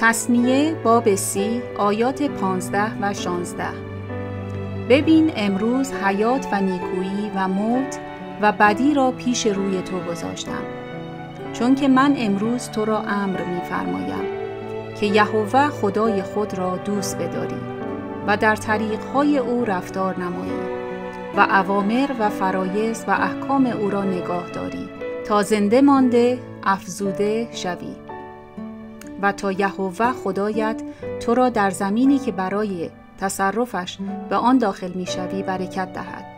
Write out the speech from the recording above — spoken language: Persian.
تصنیه باب سی آیات پانزده و شانزده. ببین امروز حیات و نیکویی و موت و بدی را پیش روی تو گذاشتم. چون که من امروز تو را امر میفرمایم که یهوه خدای خود را دوست بداری و در طریقهای او رفتار نمایی و اوامر و فرایز و احکام او را نگاه داری تا زنده مانده افزوده شوی. و تا یهوه خدایت تو را در زمینی که برای تصرفش به آن داخل می شوی برکت دهد.